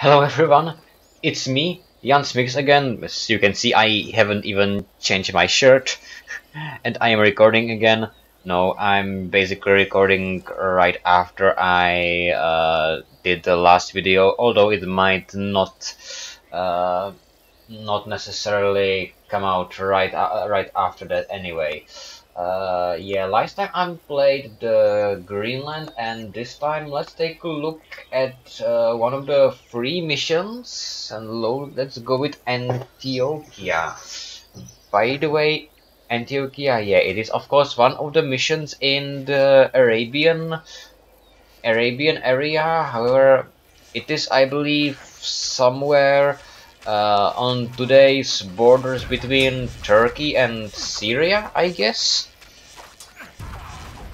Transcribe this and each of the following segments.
Hello everyone, it's me, Jan's Mix again. As you can see, I haven't even changed my shirt, and I am recording again. No, I'm basically recording right after I uh, did the last video, although it might not uh, not necessarily come out right uh, right after that anyway. Uh, yeah, last time I played the Greenland, and this time let's take a look at uh, one of the free missions, and let's go with Antiochia. By the way, Antiochia, yeah, it is of course one of the missions in the Arabian Arabian area. However, it is, I believe, somewhere uh, on today's borders between Turkey and Syria, I guess.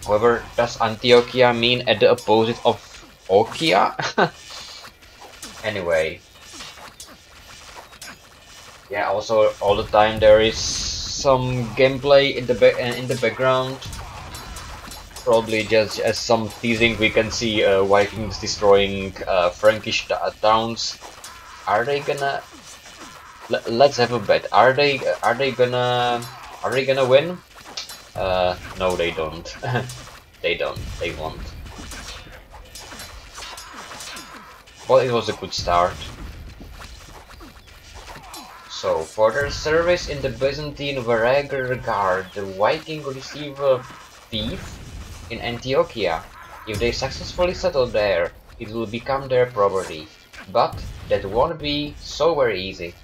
However, does Antiochia mean at the opposite of Okia? anyway. Yeah, also all the time there is some gameplay in the in the background. Probably just as some teasing, we can see uh, Vikings destroying uh, Frankish towns. Are they gonna let's have a bet. Are they are they gonna are they gonna win? Uh, no, they don't. they don't. They won't. Well, it was a good start. So, for their service in the Byzantine Varegor Guard, the Viking receive a fief in Antiochia. If they successfully settle there, it will become their property. But that won't be so very easy.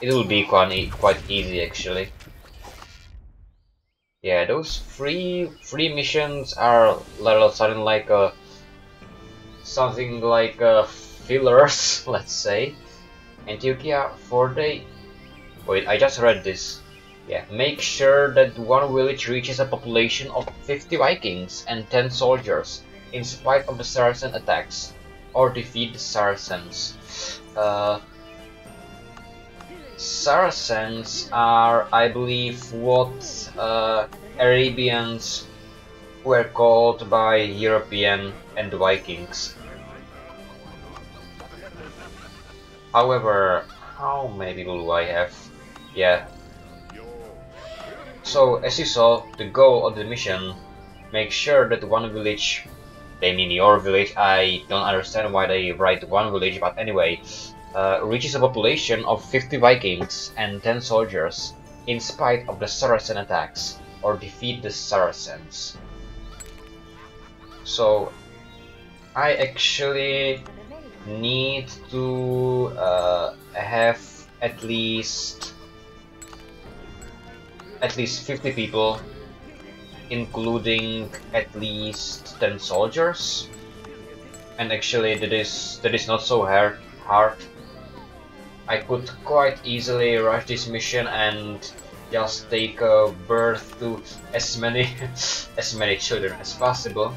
It will be quite, quite easy actually. Yeah, those free free missions are little sudden like a something like a fillers, let's say. Antiochia for day. Wait, I just read this. Yeah, make sure that one village reaches a population of 50 Vikings and 10 soldiers, in spite of the Saracen attacks, or defeat the Saracens. Uh, Saracens are, I believe, what uh, Arabians were called by European and Vikings. However, how many people do I have? Yeah. So, as you saw, the goal of the mission, make sure that one village, they mean your village, I don't understand why they write one village, but anyway, uh, reaches a population of 50 Vikings and 10 soldiers, in spite of the Saracen attacks, or defeat the Saracens. So, I actually need to uh, have at least at least 50 people including at least 10 soldiers and actually that is that is not so hard hard I could quite easily rush this mission and just take a birth to as many as many children as possible.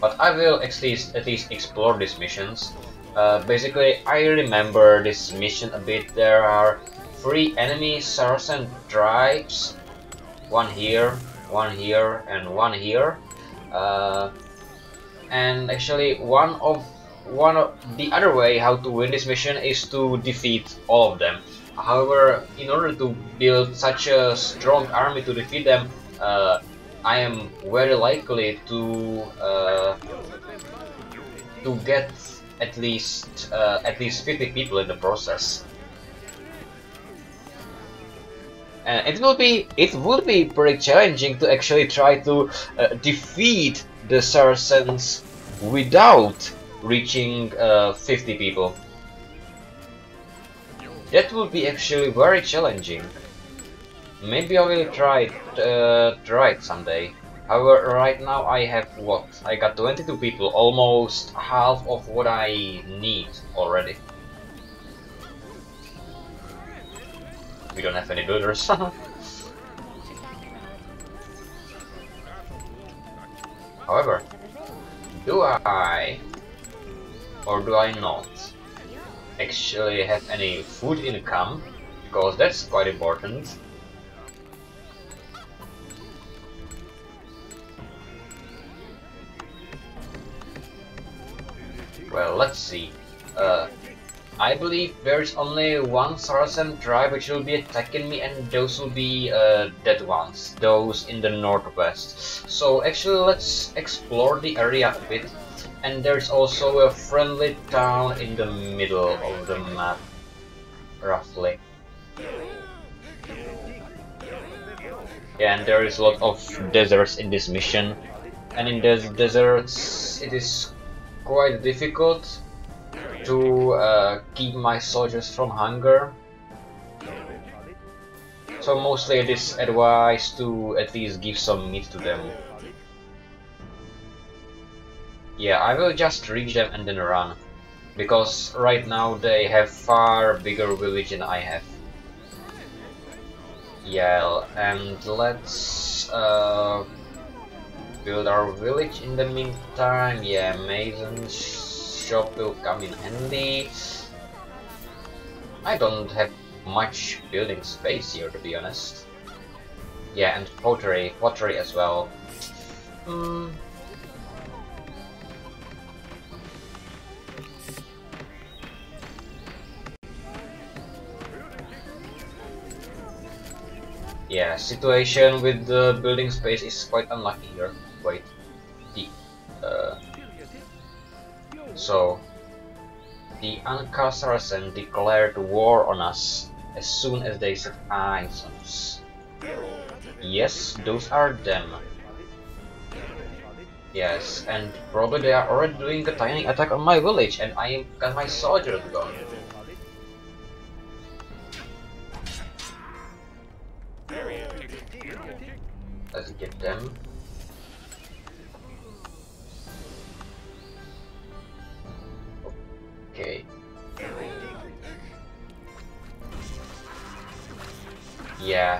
But I will at least at least explore these missions. Uh, basically, I remember this mission a bit. There are three enemy Saracen tribes, one here, one here, and one here. Uh, and actually one of one of the other way how to win this mission is to defeat all of them. However in order to build such a strong army to defeat them uh, I am very likely to uh, to get at least uh, at least 50 people in the process. And it will be it would be pretty challenging to actually try to uh, defeat the Saracens without reaching uh, 50 people. That would be actually very challenging. Maybe I will try it, uh, try it someday. However, right now I have what? I got 22 people, almost half of what I need already. We don't have any builders. However, do I or do I not actually have any food income? Because that's quite important. Well, let's see. Uh, I believe there's only one Saracen tribe which will be attacking me and those will be uh, dead ones, those in the northwest. So actually let's explore the area a bit and there's also a friendly town in the middle of the map, roughly. Yeah, and there is a lot of deserts in this mission and in the deserts it is quite difficult to uh, keep my soldiers from hunger. So mostly it is advised to at least give some meat to them. Yeah, I will just reach them and then run. Because right now they have far bigger village than I have. Yeah, and let's uh, build our village in the meantime. Yeah, masons shop will come in handy. I don't have much building space here to be honest. Yeah, and pottery, pottery as well. Hmm. Yeah, situation with the building space is quite unlucky here. Wait, the uh, so, the Ankar Saracen declared war on us as soon as they set eyes on us. Yes, those are them. Yes, and probably they are already doing a tiny attack on my village and I got my soldiers gone. Let's get them. Okay. Yeah.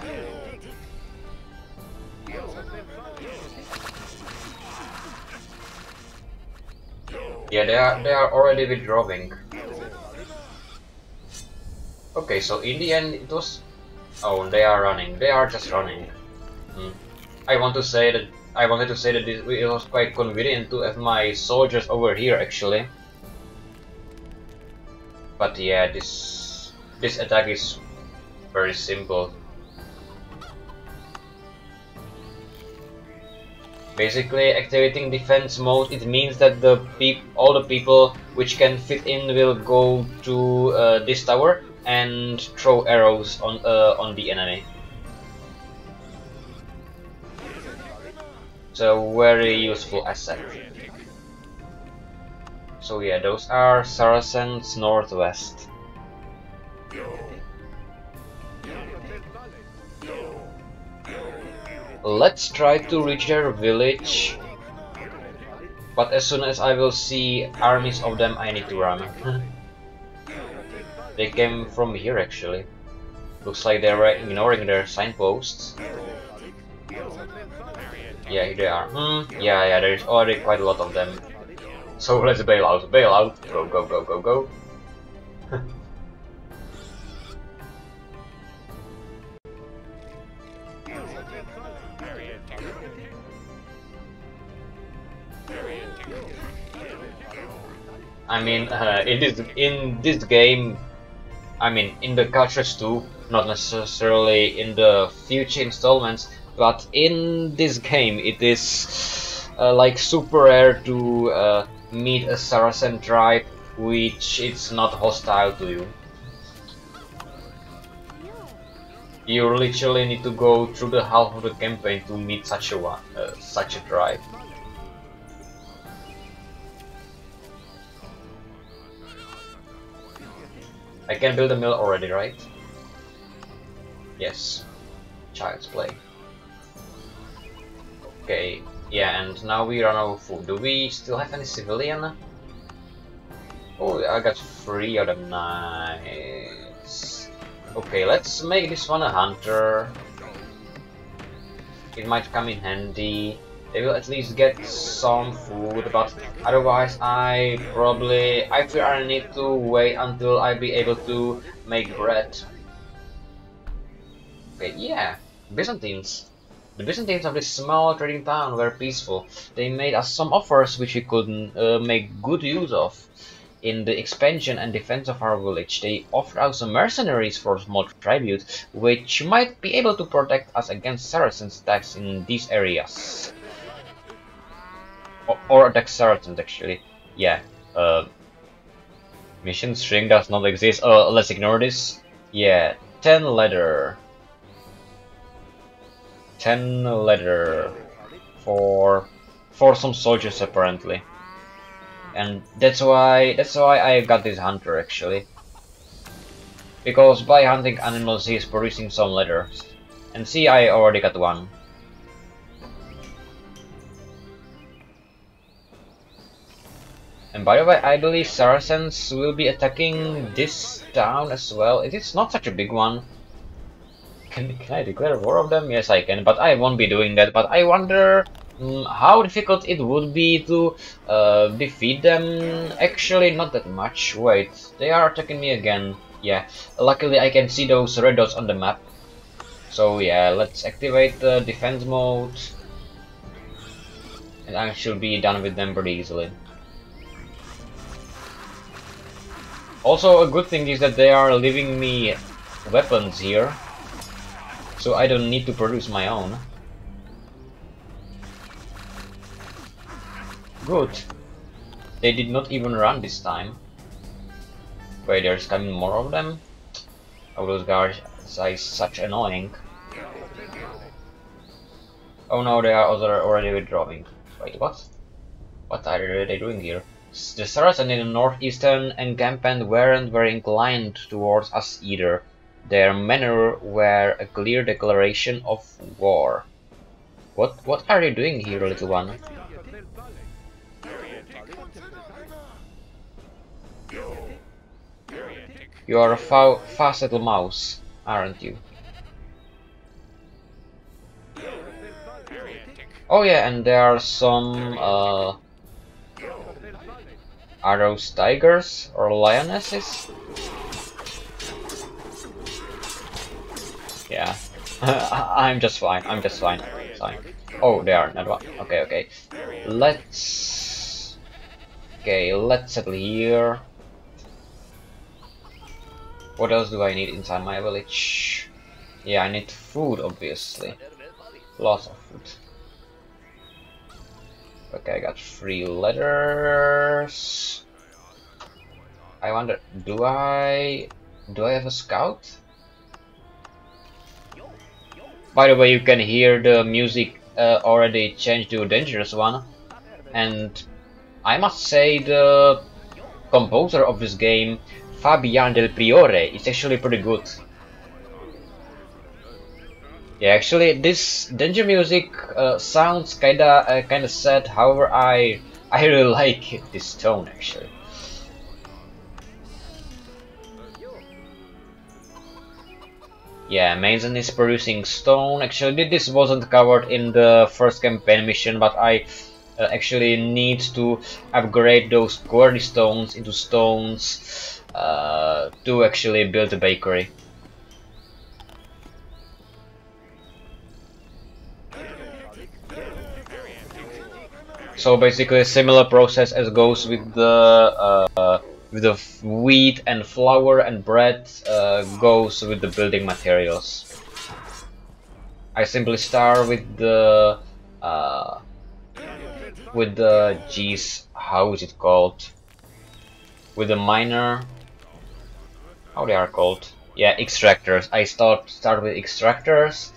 Yeah, they are they are already withdrawing. Okay, so in the end it was Oh they are running. They are just running. Hmm. I want to say that I wanted to say that it was quite convenient to have my soldiers over here actually. But yeah, this this attack is very simple. Basically, activating defense mode, it means that the all the people which can fit in will go to uh, this tower and throw arrows on uh, on the enemy. So very useful asset. So yeah, those are Saracens northwest. Let's try to reach their village. But as soon as I will see armies of them, I need to run. they came from here actually. Looks like they're ignoring their signposts. Yeah, here they are. Hmm, yeah, yeah, there's already quite a lot of them. So let's bail out, bail out, go, go, go, go, go. I mean, uh, in this in this game, I mean, in the Cultures 2, not necessarily in the future installments, but in this game, it is uh, like super rare to uh, meet a Saracen tribe which is not hostile to you. You literally need to go through the half of the campaign to meet such a one, uh, such a tribe. I can build a mill already, right? Yes. Child's play. Okay, yeah, and now we run out of food. Do we still have any civilian? Oh, I got three of them. Nice. Okay, let's make this one a hunter. It might come in handy. They will at least get some food, but otherwise I probably... I fear I need to wait until I be able to make bread. Okay, yeah. Byzantines. The Byzantines of this small trading town were peaceful. They made us some offers which we could uh, make good use of. In the expansion and defense of our village, they offered us some mercenaries for small tribute, which might be able to protect us against Saracens attacks in these areas. Or, or attack Saracens, actually. Yeah. Uh, mission string does not exist. Uh, let's ignore this. Yeah, 10 leather. 10 leather for for some soldiers apparently. And that's why that's why I got this hunter actually. Because by hunting animals he is producing some leather and see I already got one. And by the way I believe Saracens will be attacking this town as well. It is not such a big one can, can I declare war of them? Yes, I can, but I won't be doing that. But I wonder um, how difficult it would be to uh, defeat them. Actually, not that much. Wait, they are attacking me again. Yeah, luckily I can see those red dots on the map. So yeah, let's activate the defense mode. And I should be done with them pretty easily. Also, a good thing is that they are leaving me weapons here so I don't need to produce my own. Good. They did not even run this time. Wait, there's coming more of them? Oh, those guys are such annoying. Oh no, they are already withdrawing. Wait, what? What are they doing here? The Saracens in the northeastern encampment weren't very inclined towards us either. Their manner were a clear declaration of war. What what are you doing here, little one? You are a fa fast little mouse, aren't you? Oh yeah, and there are some uh, are those tigers or lionesses? Yeah. I'm just fine. I'm just fine. fine. Oh, they are not one. Okay, okay. Let's. Okay, let's settle here. What else do I need inside my village? Yeah, I need food, obviously. Lots of food. Okay, I got three letters. I wonder, do I... Do I have a scout? By the way, you can hear the music uh, already changed to a dangerous one. And I must say the composer of this game, Fabian Del Priore, is actually pretty good. Yeah, actually, this danger music uh, sounds kinda uh, kinda sad. However, I I really like this tone actually. Yeah, Mason is producing stone. Actually, this wasn't covered in the first campaign mission, but I uh, actually need to upgrade those quarry stones into stones uh, to actually build a bakery. So basically a similar process as goes with the uh, with the wheat and flour and bread uh, goes with the building materials. I simply start with the uh, with the geez, how is it called? With the miner, how they are called? Yeah, extractors. I start start with extractors,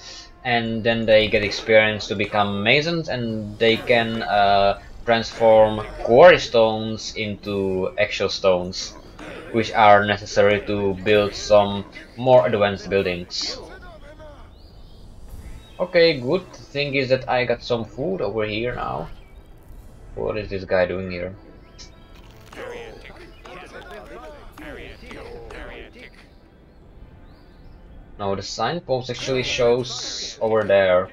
and then they get experience to become masons, and they can uh, transform quarry stones into actual stones, which are necessary to build some more advanced buildings. Okay, good thing is that I got some food over here now. What is this guy doing here? No, the signpost actually shows over there.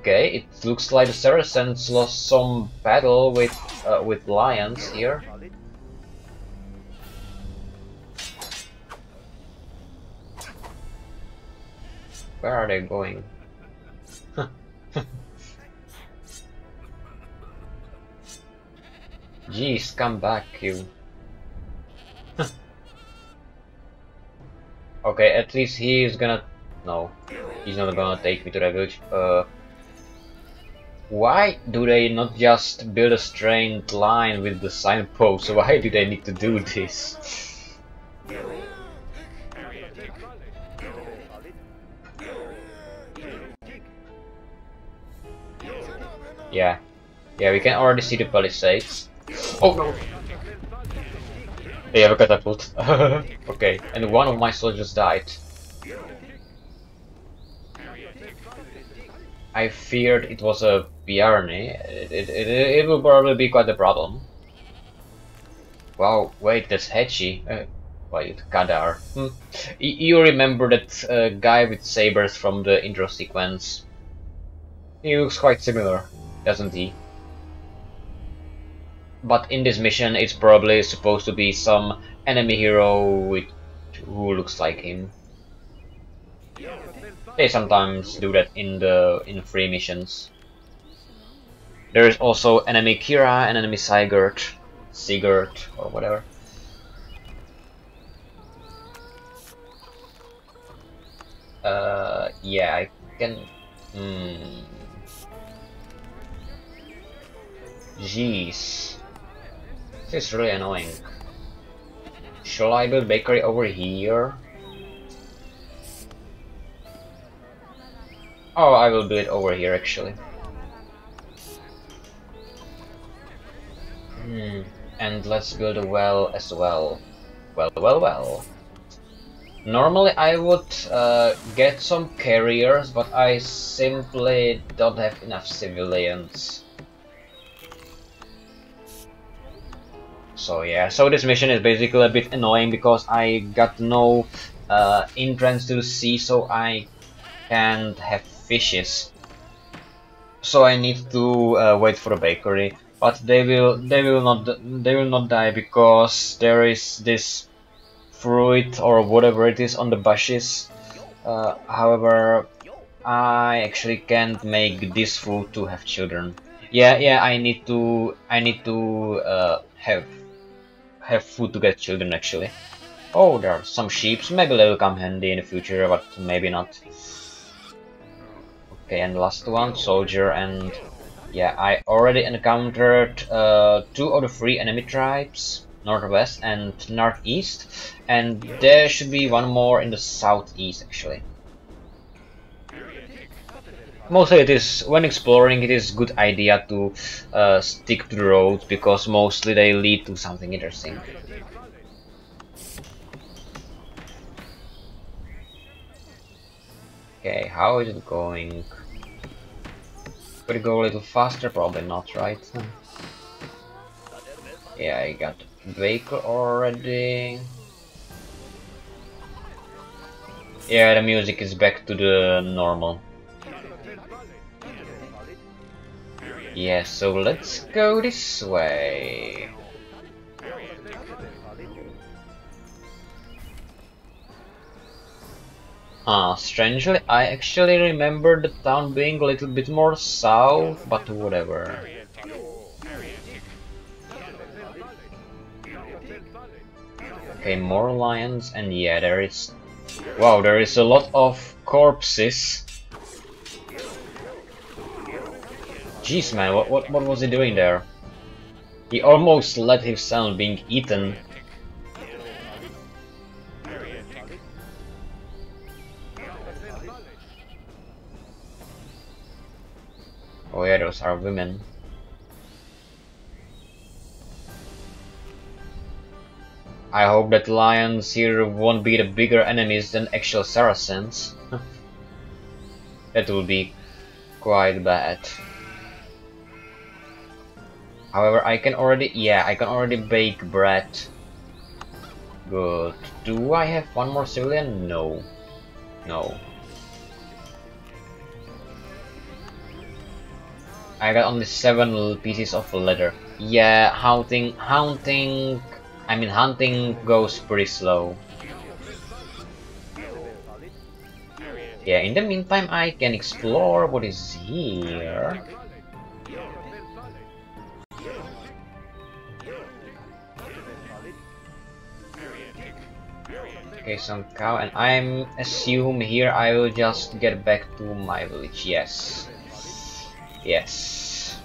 Okay, it looks like the Saracens lost some battle with uh, with lions here. Where are they going? Jeez, come back, you. okay, at least he is gonna... No, he's not gonna take me to the village. Uh, why do they not just build a straight line with the signpost? Why do they need to do this? Yeah. Yeah, we can already see the palisades. Oh no! They have a catapult. okay, and one of my soldiers died. I feared it was a Bjarni. It, it, it, it will probably be quite a problem. Wow, wait, that's Hetchy. Uh, wait, Kadar. Hmm. You remember that uh, guy with sabers from the intro sequence? He looks quite similar, doesn't he? But in this mission, it's probably supposed to be some enemy hero with who looks like him. They sometimes do that in the in free missions. There is also enemy Kira and enemy Sigurd, Sigurd or whatever. Uh, yeah, I can. Hmm. Jeez. This is really annoying. Shall I build bakery over here? Oh, I will do it over here actually. Hmm, and let's build a well as well. Well, well, well. Normally I would uh, get some carriers, but I simply don't have enough civilians. So yeah, so this mission is basically a bit annoying because I got no uh, entrance to the sea, so I can't have fishes. So I need to uh, wait for a bakery, but they will they will not they will not die because there is this fruit or whatever it is on the bushes. Uh, however, I actually can't make this fruit to have children. Yeah, yeah, I need to I need to uh, have have food to get children actually. Oh, there are some sheep. Maybe they will come handy in the future, but maybe not. Okay, and last one, soldier, and yeah, I already encountered uh, two of the three enemy tribes, northwest and northeast, and there should be one more in the southeast actually. Mostly it is, when exploring, it is good idea to uh, stick to the roads because mostly they lead to something interesting. Okay, how is it going? Could go a little faster? Probably not, right? Yeah, I got Baker already. Yeah, the music is back to the normal. Yeah, so let's go this way. Ah, strangely, I actually remember the town being a little bit more south, but whatever. Okay, more lions, and yeah, there is... Wow, there is a lot of corpses. Jeez, man, what, what, what was he doing there? He almost let himself being eaten. Those are women. I hope that lions here won't be the bigger enemies than actual Saracens. that would be quite bad. However, I can already, yeah, I can already bake bread. Good. Do I have one more civilian? No. No. I got only seven pieces of leather. Yeah, hunting, hunting, I mean hunting goes pretty slow. Yeah, in the meantime I can explore what is here. Okay, some cow, and I'm assume here I will just get back to my village. Yes, yes.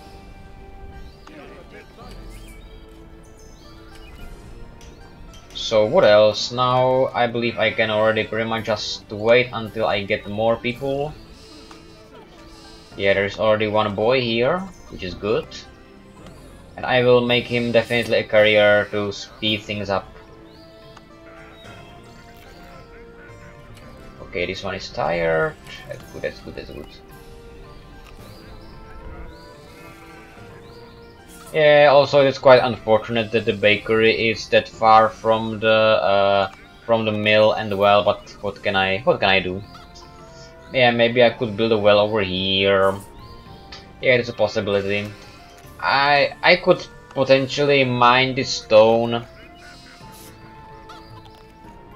So what else? Now I believe I can already pretty much just wait until I get more people. Yeah, there's already one boy here, which is good. And I will make him definitely a carrier to speed things up. Okay, this one is tired. That's good, that's good, that's good. Yeah, also it's quite unfortunate that the bakery is that far from the uh, from the mill and the well, but what can I what can I do? Yeah, maybe I could build a well over here. Yeah, it's a possibility. I I could potentially mine this stone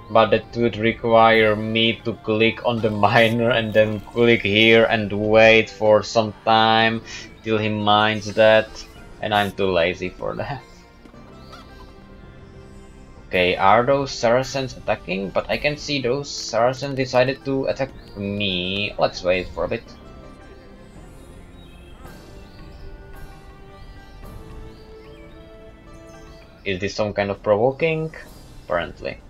but that would require me to click on the miner and then click here and wait for some time till he mines that and I'm too lazy for that. Okay, are those Saracens attacking? But I can see those Saracens decided to attack me. Let's wait for a bit. Is this some kind of provoking? Apparently.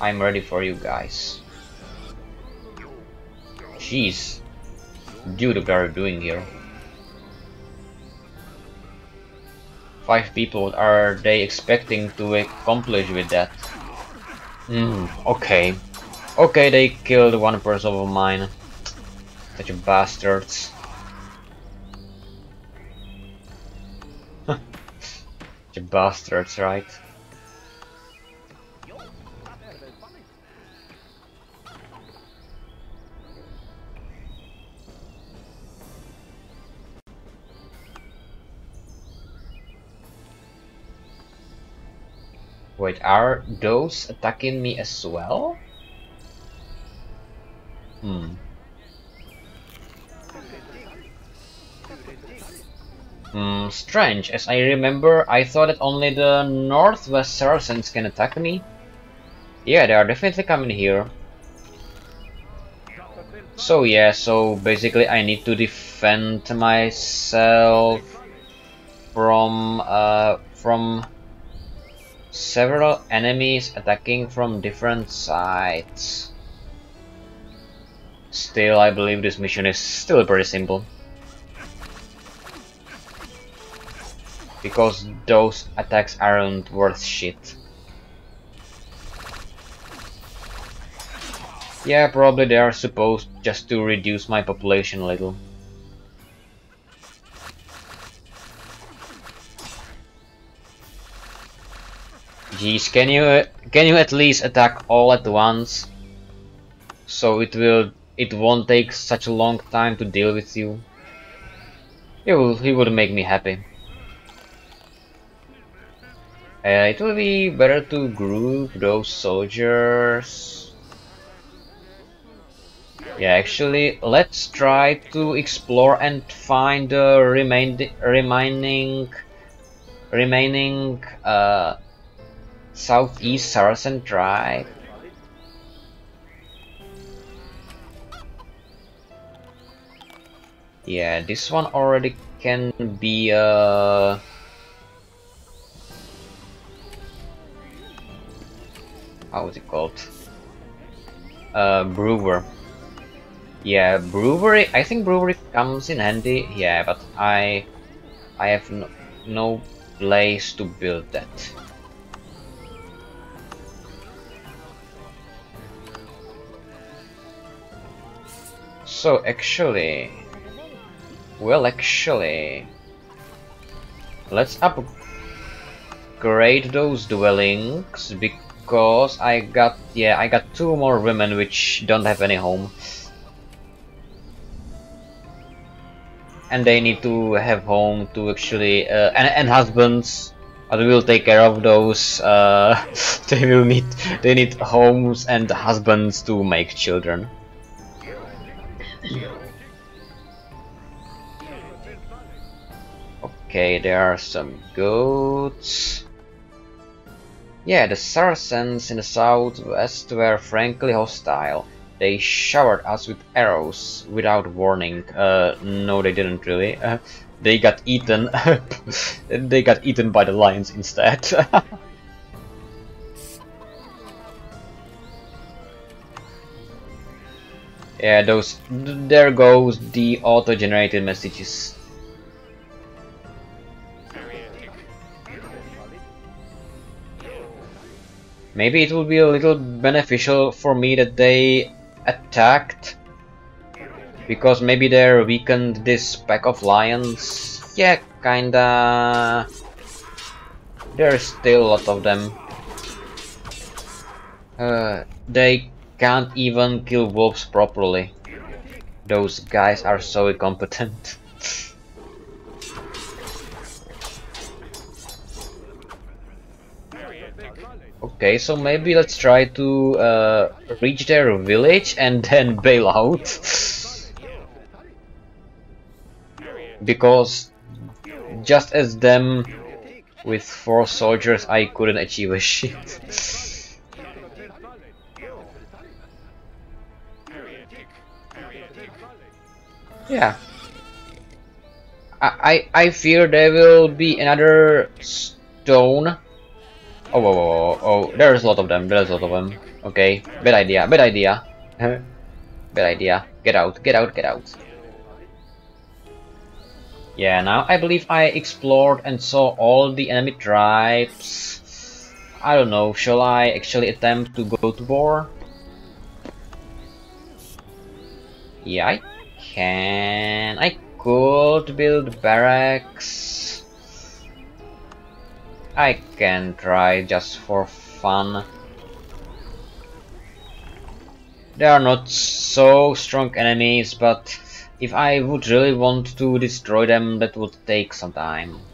I'm ready for you guys. Jeez. Dude, are doing here? Five people, are they expecting to accomplish with that? Hmm, okay. Okay, they killed one person of mine. Such bastards. Such bastards, right? Wait, are those attacking me as well? Hmm. Hmm, strange. As I remember, I thought that only the Northwest Saracens can attack me. Yeah, they are definitely coming here. So yeah, so basically I need to defend myself from uh from several enemies attacking from different sides. Still, I believe this mission is still pretty simple. Because those attacks aren't worth shit. Yeah, probably they are supposed just to reduce my population a little. Jeez, can you can you at least attack all at once? So it will it won't take such a long time to deal with you. It will it would make me happy. Uh, it will be better to group those soldiers. Yeah, actually, let's try to explore and find the remain remaining remaining uh, Southeast Saracen Drive. Yeah, this one already can be uh how is it called? Uh brewer. Yeah, brewery I think brewery comes in handy, yeah, but I I have no, no place to build that. So actually, well actually, let's upgrade those dwellings because I got, yeah, I got two more women which don't have any home. And they need to have home to actually, uh, and, and husbands, But we will take care of those. Uh, they will need they need homes and husbands to make children. Okay, there are some goats. Yeah, the Saracens in the southwest were frankly hostile. They showered us with arrows without warning. Uh, no, they didn't really. Uh, they got eaten. they got eaten by the lions instead. yeah, those. There goes the auto-generated messages. Maybe it would be a little beneficial for me that they attacked because maybe they're weakened this pack of lions. Yeah, kinda. There's still a lot of them. Uh, they can't even kill wolves properly. Those guys are so incompetent. Okay, so maybe let's try to uh, reach their village and then bail out. because just as them with four soldiers I couldn't achieve a shit. yeah. I, I I fear there will be another stone Oh, oh, oh, oh, there's a lot of them, there's a lot of them. Okay, bad idea, bad idea. bad idea. Get out, get out, get out. Yeah, now I believe I explored and saw all the enemy tribes. I don't know, shall I actually attempt to go to war? Yeah, can. I could build barracks. I can try just for fun. They are not so strong enemies, but if I would really want to destroy them, that would take some time.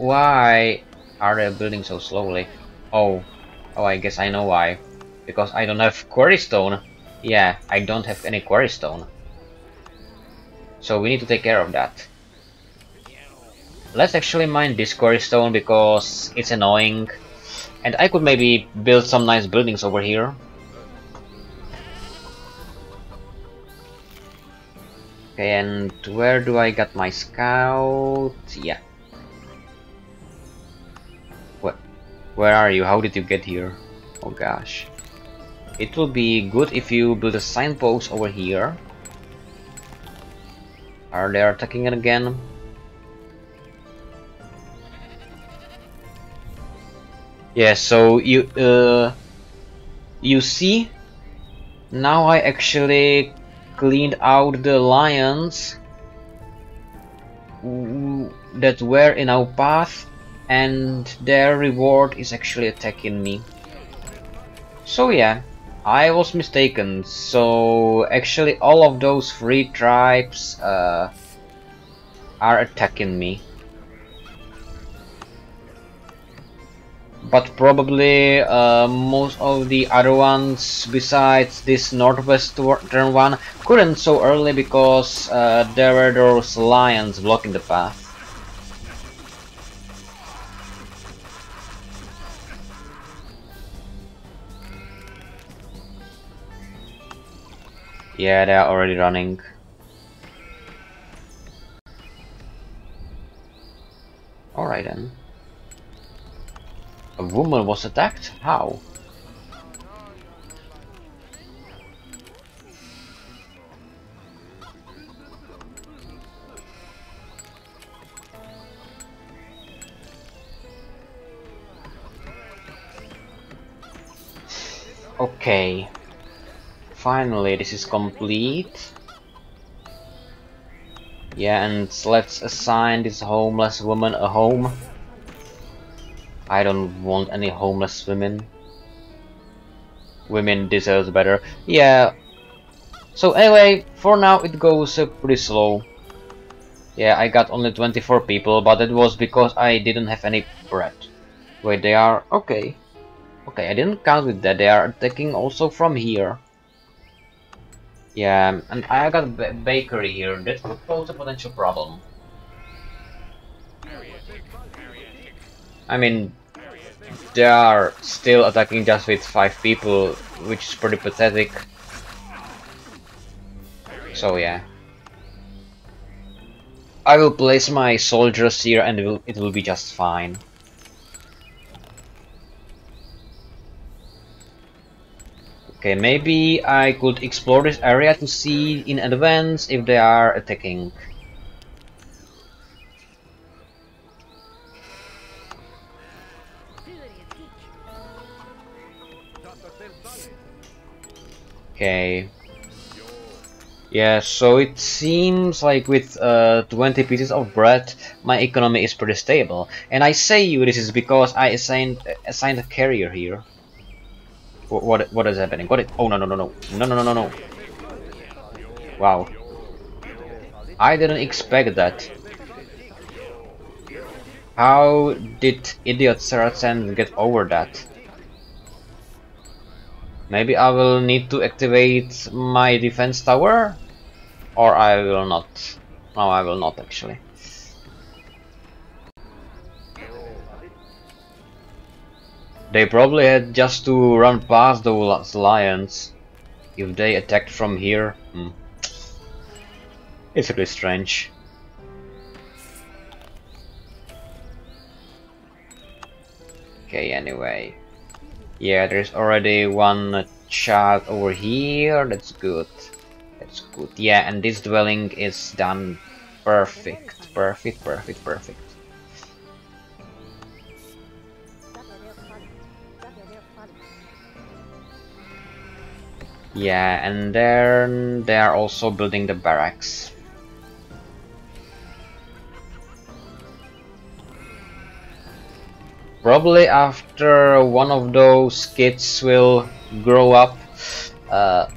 Why are they building so slowly? Oh, oh, I guess I know why. Because I don't have quarry stone. Yeah, I don't have any quarry stone. So we need to take care of that. Let's actually mine this quarry stone because it's annoying. And I could maybe build some nice buildings over here. Okay, and where do I get my scout? Yeah. Where are you? How did you get here? Oh gosh. It will be good if you build a signpost over here. Are they attacking it again? Yeah, so you uh, you see now I actually cleaned out the lions that were in our path and their reward is actually attacking me. So yeah, I was mistaken, so actually all of those three tribes uh, are attacking me. But probably uh, most of the other ones besides this northwestern one couldn't so early because uh, there were those lions blocking the path. Yeah, they are already running. Alright then. A woman was attacked? How? Okay. Finally, this is complete. Yeah, and let's assign this homeless woman a home. I don't want any homeless women. women deserves better. Yeah. So anyway, for now it goes uh, pretty slow. Yeah, I got only 24 people, but it was because I didn't have any bread. Wait, they are... okay. Okay, I didn't count with that. They are attacking also from here. Yeah, and I got a bakery here. That could pose a potential problem. I mean, they are still attacking just with five people, which is pretty pathetic. So yeah. I will place my soldiers here and it will, it will be just fine. Okay, maybe I could explore this area to see in advance if they are attacking. Okay. Yeah, so it seems like with uh, 20 pieces of bread, my economy is pretty stable. And I say you this is because I assigned assigned a carrier here. What, what is happening? Got it? Oh, no, no, no, no. No, no, no, no, no. Wow. I didn't expect that. How did idiot Saracen get over that? Maybe I will need to activate my defense tower? Or I will not. No, I will not actually. They probably had just to run past those lions. If they attacked from here, hmm. it's really strange. Okay, anyway. Yeah, there's already one child over here. That's good. That's good. Yeah, and this dwelling is done perfect. Perfect, perfect, perfect. Yeah, and then they are also building the barracks. Probably after one of those kids will grow up, uh,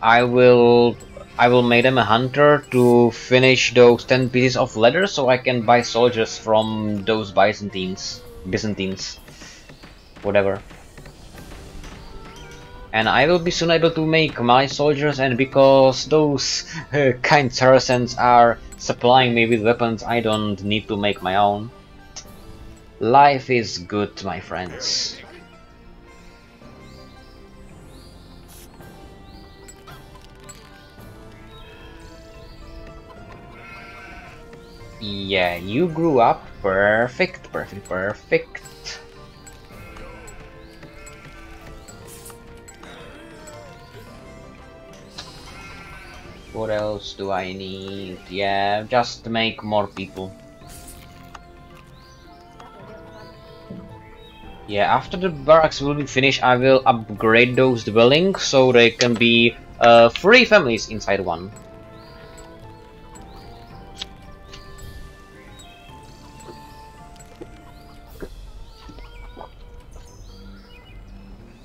I will I will make them a hunter to finish those 10 pieces of leather so I can buy soldiers from those Byzantines. Byzantines. Whatever. And I will be soon able to make my soldiers and because those uh, kind Saracens are supplying me with weapons I don't need to make my own. Life is good, my friends. Yeah, you grew up perfect, perfect, perfect. What else do I need? Yeah, just to make more people. Yeah, after the barracks will be finished, I will upgrade those dwellings so they can be uh, three families inside one.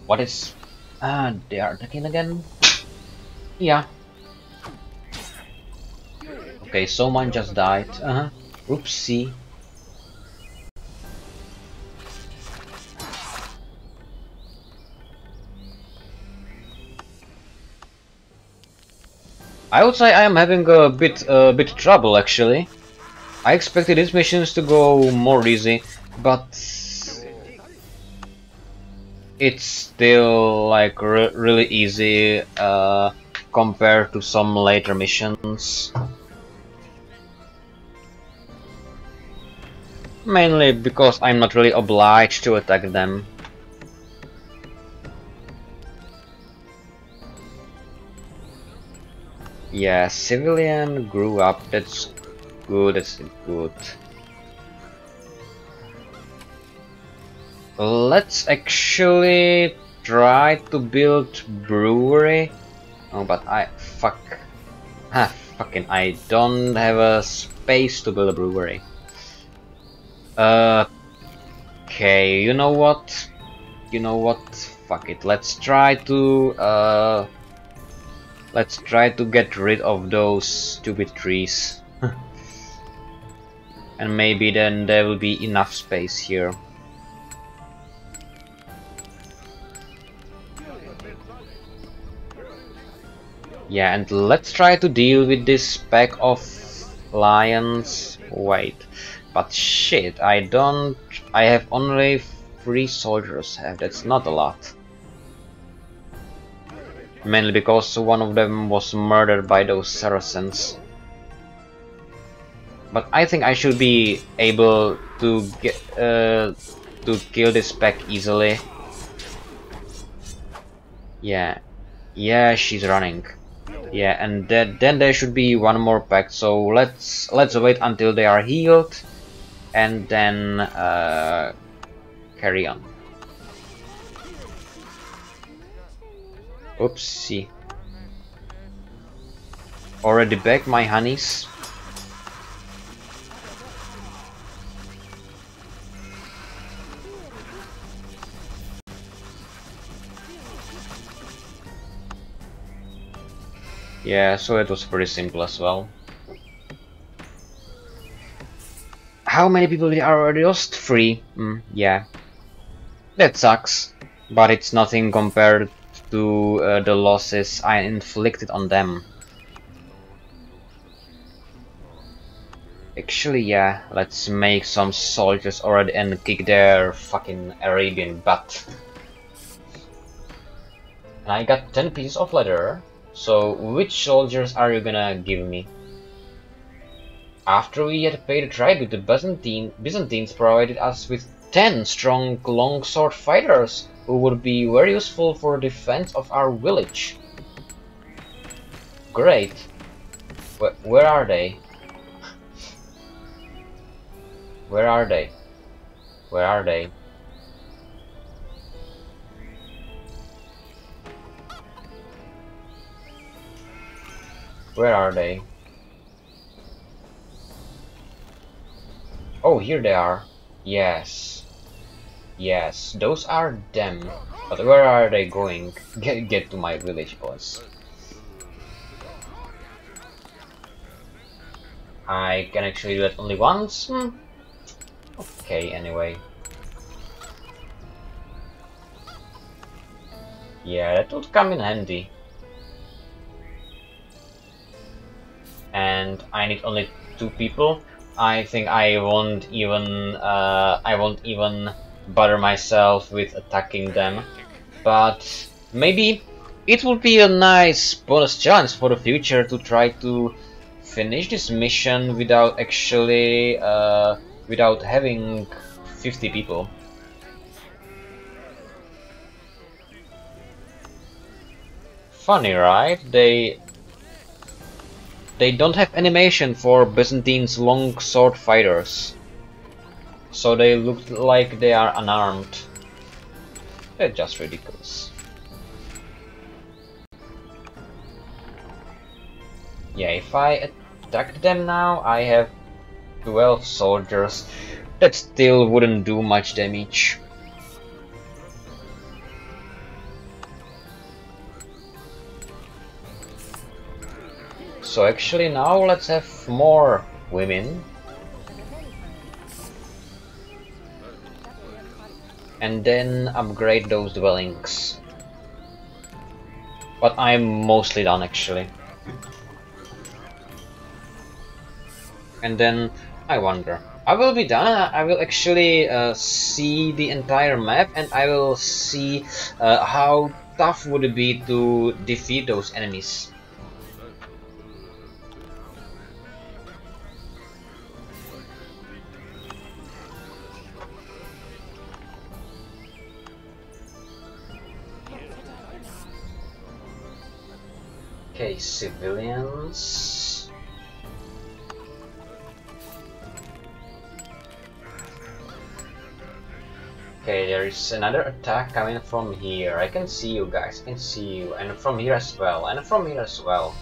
What is... Ah, they are attacking again? Yeah. Okay, someone just died. Uh-huh. Oopsie. I would say I am having a bit a bit trouble actually. I expected these missions to go more easy, but it's still like re really easy uh, compared to some later missions. Mainly because I'm not really obliged to attack them. Yeah, civilian grew up, that's good, that's good. Let's actually try to build brewery. Oh, but I, fuck. Ah, fucking, I don't have a space to build a brewery. Okay, you know what? you know what? Fuck it. Let's try to uh, let's try to get rid of those stupid trees. and maybe then there will be enough space here. Yeah, and let's try to deal with this pack of lions. Wait, but shit, I don't... I have only three soldiers have, that's not a lot. Mainly because one of them was murdered by those Saracens. But I think I should be able to get uh, to kill this pack easily. Yeah, yeah, she's running. Yeah, and that, then there should be one more pack. So let's let's wait until they are healed, and then uh, carry on. Oopsie. Already back, my honeys. Yeah, so it was pretty simple as well. How many people are already lost? Three. Mm, yeah. That sucks. But it's nothing compared to uh, the losses I inflicted on them. Actually, yeah, let's make some soldiers already and kick their fucking Arabian butt. And I got 10 pieces of leather. So, which soldiers are you gonna give me? After we had paid a tribute, the Byzantine, Byzantines provided us with 10 strong longsword fighters who would be very useful for defense of our village. Great. Wh where are they? Where are they? Where are they? Where are they? Oh, here they are. Yes. Yes, those are them. But where are they going? Get, get to my village, boss. I can actually do that only once? Hmm. Okay, anyway. Yeah, that would come in handy. and I need only two people, I think I won't even uh, I won't even bother myself with attacking them. But maybe it would be a nice bonus chance for the future to try to finish this mission without actually uh, without having 50 people. Funny, right? They they don't have animation for Byzantine's long sword fighters. So they look like they are unarmed. They're just ridiculous. Yeah, if I attack them now, I have 12 soldiers. That still wouldn't do much damage. So actually now let's have more women. And then upgrade those dwellings. But I'm mostly done actually. And then I wonder. I will be done. I will actually uh, see the entire map and I will see uh, how tough would it be to defeat those enemies. Okay, civilians. Okay, there is another attack coming from here. I can see you guys, I can see you. And from here as well, and from here as well.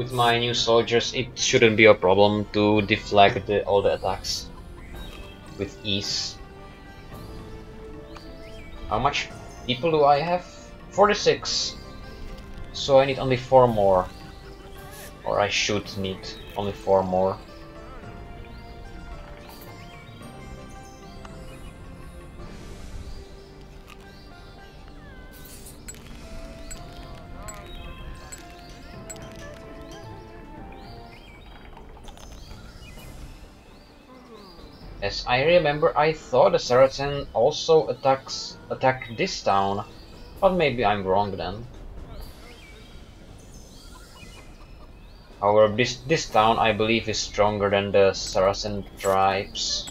With my new soldiers, it shouldn't be a problem to deflect the, all the attacks with ease. How much people do I have? 46. So I need only 4 more. Or I should need only 4 more. As I remember, I thought the Saracen also attacks attack this town, but maybe I'm wrong then. However, this this town I believe is stronger than the Saracen tribes.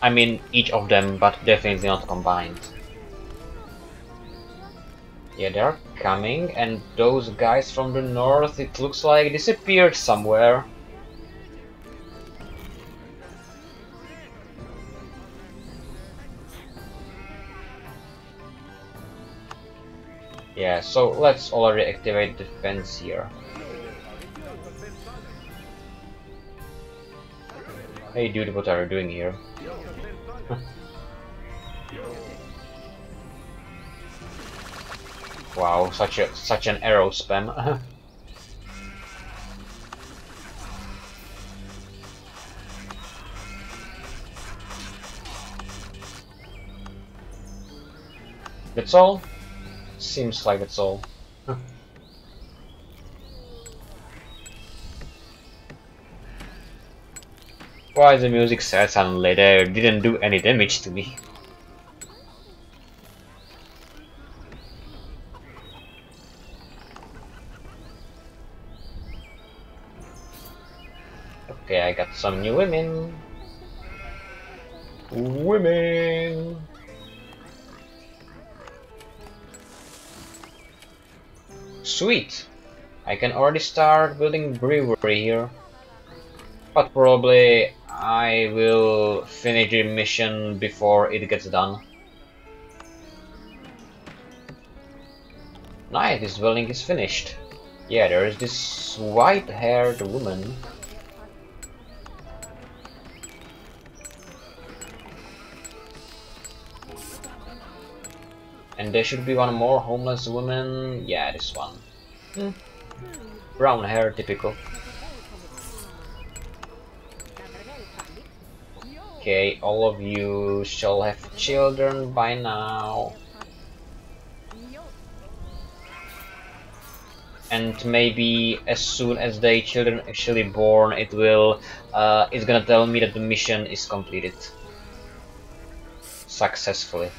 I mean each of them, but definitely not combined. Yeah, they're coming, and those guys from the north, it looks like disappeared somewhere. Yeah, so let's already activate the fence here. Hey dude, what are you doing here? wow, such a such an arrow spam. That's all? Seems like it's all. Why the music sad suddenly? There didn't do any damage to me. Okay, I got some new women. Women! Sweet! I can already start building brewery here. But probably I will finish the mission before it gets done. Nice, this building is finished. Yeah, there is this white-haired woman. And there should be one more homeless woman. Yeah, this one. Hmm. Brown hair, typical. Okay, all of you shall have children by now. And maybe as soon as the children actually born, it will, uh, it's gonna tell me that the mission is completed. Successfully.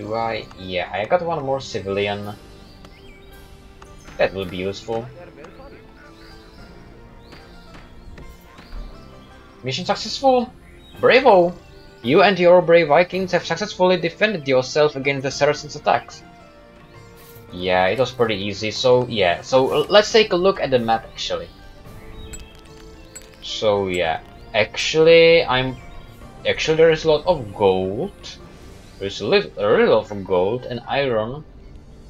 Do I? Yeah, I got one more civilian. That will be useful. Mission successful! Bravo! You and your brave Vikings have successfully defended yourself against the Saracens' attacks. Yeah, it was pretty easy, so yeah. So let's take a look at the map actually. So yeah, actually I'm... Actually there is a lot of gold. Little, a little of gold and iron.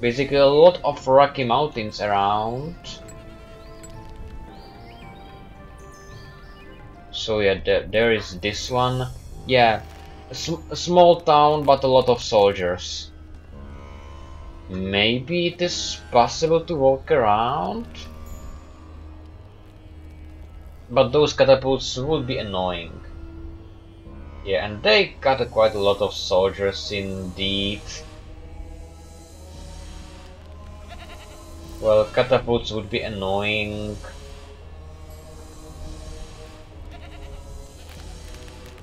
Basically a lot of rocky mountains around. So yeah, there, there is this one. Yeah, a, sm a small town but a lot of soldiers. Maybe it is possible to walk around? But those catapults would be annoying. Yeah, and they got quite a lot of soldiers indeed. Well, catapults would be annoying.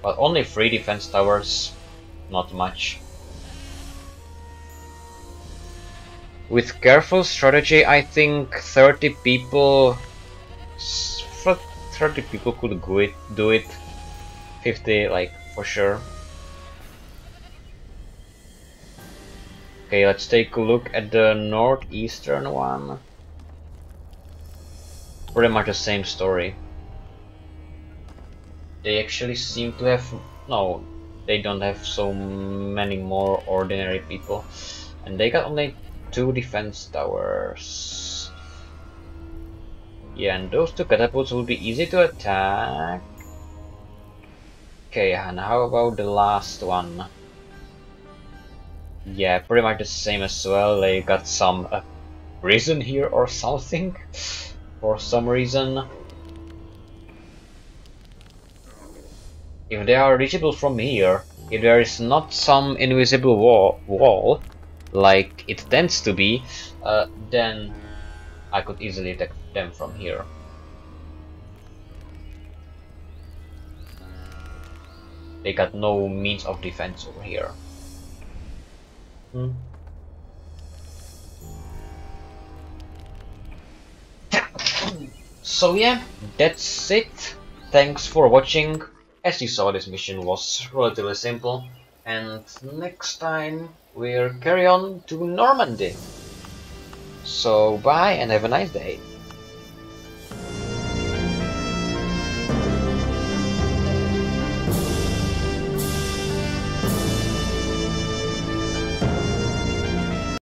But only three defense towers, not much. With careful strategy, I think 30 people... 30 people could do it, do it. 50, like, for sure. Okay, let's take a look at the northeastern one. Pretty much the same story. They actually seem to have no, they don't have so many more ordinary people. And they got only two defense towers. Yeah, and those two catapults will be easy to attack. Okay, and how about the last one? Yeah, pretty much the same as well. They got some uh, prison here or something for some reason. If they are reachable from here, if there is not some invisible wall, wall like it tends to be, uh, then I could easily attack them from here. They got no means of defense over here. Hmm. So yeah, that's it. Thanks for watching. As you saw, this mission was relatively simple, and next time we'll carry on to Normandy. So bye and have a nice day.